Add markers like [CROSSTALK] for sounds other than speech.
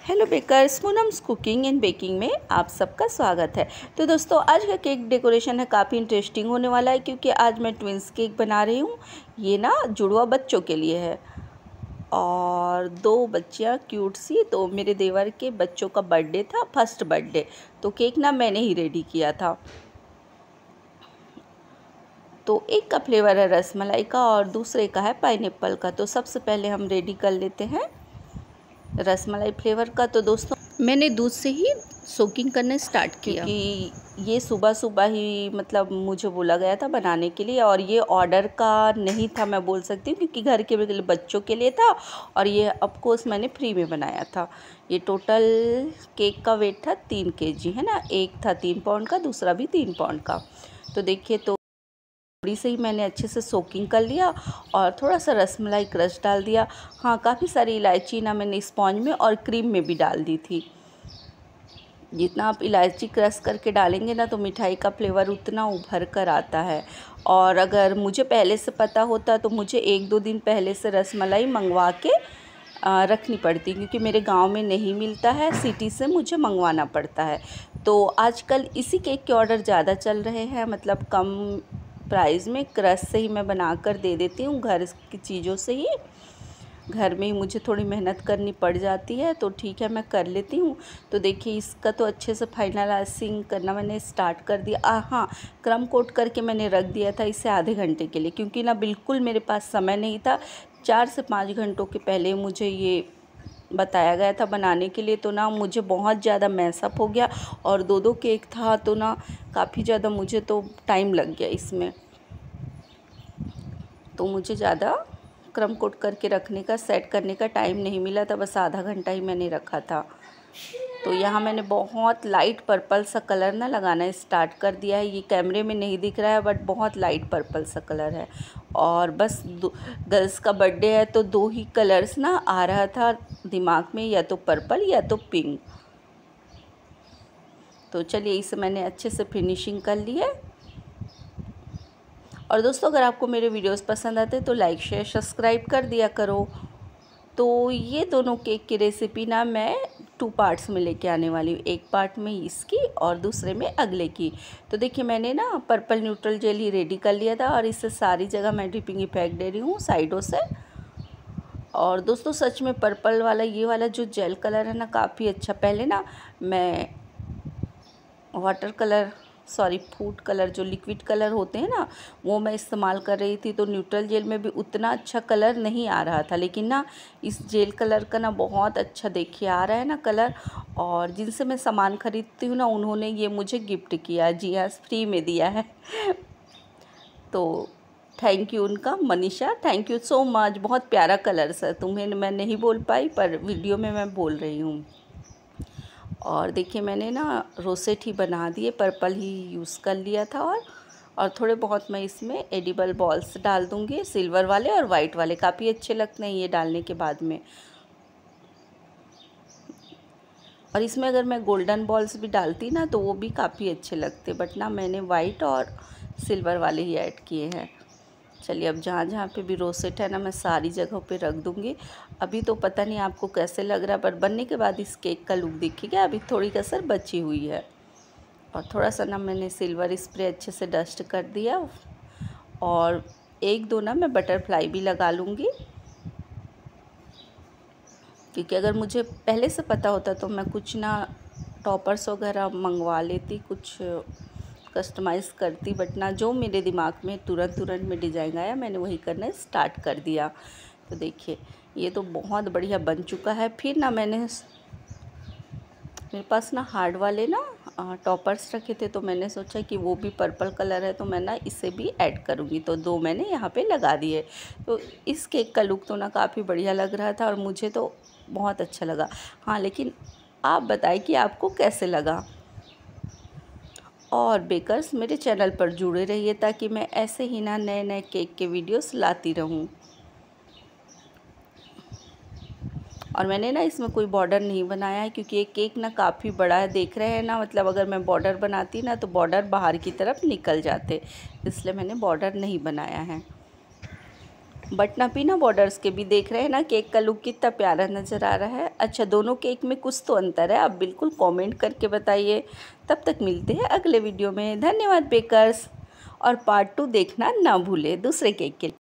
Hello bakers Poonam's cooking and baking में आप सबका स्वागत है। तो दोस्तों, आज का केक डेकोरेशन है, काफ़ी इंटरेस्टिंग होने वाला है, क्योंकि आज मैं ट्विंस केक बना रही हूँ। ये ना जुड़वा बच्चों के लिए है। और दो बच्चियाँ क्यूट सी तो मेरे देवर के बच्चों का बर्थडे था फ़र्स्ट बर्थडे तो केक ना मैंने ही रेडी किया था। तो एक का फ्लेवर है रसमलाई का और दूसरे का है पाइन का। तो सबसे पहले हम रेडी कर लेते हैं। रसमलाई फ्लेवर का तो दोस्तों मैंने दूध से ही सोकिंग करने स्टार्ट किया। कि ये सुबह सुबह ही मतलब मुझे बोला गया था बनाने के लिए और ये ऑर्डर का नहीं था, मैं बोल सकती हूँ, क्योंकि घर के बच्चों के लिए था और ये ऑफकोर्स मैंने फ्री में बनाया था। ये टोटल केक का वेट था तीन के है ना? एक था तीन पाउंड का, दूसरा भी तीन पाउंड का। तो देखिए तो थोड़ी से ही मैंने अच्छे से सोकिंग कर लिया और थोड़ा सा रसमलाई क्रश डाल दिया। हाँ काफ़ी सारी इलायची ना मैंने स्पॉन्ज में और क्रीम में भी डाल दी थी। जितना आप इलायची क्रश करके डालेंगे ना तो मिठाई का फ्लेवर उतना उभर कर आता है। और अगर मुझे पहले से पता होता तो मुझे एक दो दिन पहले से रसमलाई मंगवा के रखनी पड़ती क्योंकि मेरे गाँव में नहीं मिलता है, सिटी से मुझे मंगवाना पड़ता है। तो आजकल इसी केक के ऑर्डर ज़्यादा चल रहे हैं मतलब कम प्राइस में क्रश से ही मैं बना कर दे देती हूँ, घर की चीज़ों से ही। घर में ही मुझे थोड़ी मेहनत करनी पड़ जाती है तो ठीक है, मैं कर लेती हूँ। तो देखिए, इसका तो अच्छे से फाइनलाइजिंग करना मैंने स्टार्ट कर दिया। आ हाँ क्रम कोट करके मैंने रख दिया था इसे आधे घंटे के लिए, क्योंकि ना बिल्कुल मेरे पास समय नहीं था। चार से पाँच घंटों के पहले मुझे ये बताया गया था बनाने के लिए तो ना मुझे बहुत ज़्यादा मैसअप हो गया और दो दो केक था तो ना काफ़ी ज़्यादा मुझे तो टाइम लग गया इसमें। तो मुझे ज़्यादा क्रम कोट करके रखने का सेट करने का टाइम नहीं मिला था, बस आधा घंटा ही मैंने रखा था। तो यहाँ मैंने बहुत लाइट पर्पल सा कलर ना लगाना स्टार्ट कर दिया है। ये कैमरे में नहीं दिख रहा है बट बहुत लाइट पर्पल सा कलर है। और बस गर्ल्स का बर्थडे है तो दो ही कलर्स ना आ रहा था दिमाग में, या तो पर्पल या तो पिंक तो चलिए इसे मैंने अच्छे से फिनिशिंग कर ली है। और दोस्तों, अगर आपको मेरे वीडियोस पसंद आते तो लाइक शेयर सब्सक्राइब कर दिया करो। तो ये दोनों केक की रेसिपी ना मैं टू पार्ट्स में लेके आने वाली हूँ, एक पार्ट में इसकी और दूसरे में अगले की। तो देखिए, मैंने ना पर्पल न्यूट्रल जेल ही रेडी कर लिया था और इससे सारी जगह मैं ड्रिपिंग इफ़ेक्ट दे रही हूँ साइडों से। और दोस्तों, सच में पर्पल वाला, ये वाला जो जेल कलर है ना, काफ़ी अच्छा। पहले ना मैं water colour sorry, food colour, जो लिक्विड कलर होते हैं ना, वो मैं इस्तेमाल कर रही थी तो न्यूट्रल जेल में भी उतना अच्छा कलर नहीं आ रहा था। लेकिन ना, इस जेल कलर का ना बहुत अच्छा देखिए, आ रहा है ना कलर, और जिनसे मैं सामान ख़रीदती हूँ ना, उन्होंने ये मुझे गिफ्ट किया जी हाँ फ्री में दिया है। [LAUGHS] तो थैंक यू उनका, Manisha, thank you so much. बहुत प्यारा कलर, सर। तुम्हें मैं नहीं बोल पाई, पर वीडियो में मैं बोल रही हूँ। और देखिए मैंने ना रोसेट ही बना दिए, पर्पल ही यूज़ कर लिया था और और थोड़े बहुत मैं इसमें एडिबल बॉल्स डाल दूँगी, सिल्वर वाले और वाइट वाले, काफ़ी अच्छे लगते हैं ये डालने के बाद में। और इसमें अगर मैं गोल्डन बॉल्स भी डालती ना तो वो भी काफ़ी अच्छे लगते, बट ना मैंने वाइट और सिल्वर वाले ही ऐड किए हैं। चलिए अब जहाँ जहाँ पे भी रोसेट है ना, मैं सारी जगहों पे रख दूँगी। अभी तो पता नहीं आपको कैसे लग रहा है, पर बनने के बाद इस केक का लुक दिखेगा अभी थोड़ी कसर बची हुई है। और थोड़ा सा ना मैंने सिल्वर स्प्रे अच्छे से डस्ट कर दिया। और एक दो ना मैं बटरफ्लाई भी लगा लूँगी। क्योंकि अगर मुझे पहले से पता होता तो मैं कुछ ना टॉपर्स वगैरह मंगवा लेती, कुछ कस्टमाइज़ करती बट ना जो मेरे दिमाग में तुरंत तुरंत में डिज़ाइन आया, मैंने वही करना स्टार्ट कर दिया। तो देखिए, ये तो बहुत बढ़िया बन चुका है। फिर ना मैंने मेरे पास ना हार्ड वाले ना टॉपर्स रखे थे तो मैंने सोचा कि वो भी पर्पल कलर है तो मैं ना इसे भी ऐड करूँगी। तो दो मैंने यहाँ पे लगा दिए। तो इस केक का लुक तो ना काफ़ी बढ़िया लग रहा था, और मुझे तो बहुत अच्छा लगा। हाँ लेकिन आप बताएँ कि आपको कैसे लगा? और बेकर्स मेरे चैनल पर जुड़े रहिए ताकि मैं ऐसे ही ना नए नए केक के वीडियोस लाती रहूँ। और मैंने ना इसमें कोई बॉर्डर नहीं बनाया है क्योंकि ये केक ना काफ़ी बड़ा है। देख रहे हैं ना मतलब अगर मैं बॉर्डर बनाती ना तो बॉर्डर बाहर की तरफ़ निकल जाते, इसलिए मैंने बॉर्डर नहीं बनाया है। बटना पीना बॉर्डर्स के भी देख रहे हैं ना केक का लुक कितना प्यारा नज़र आ रहा है। अच्छा दोनों केक में कुछ तो अंतर है, आप बिल्कुल कमेंट करके बताइए। तब तक मिलते हैं अगले वीडियो में। धन्यवाद बेकर्स और पार्ट टू देखना ना भूले दूसरे केक के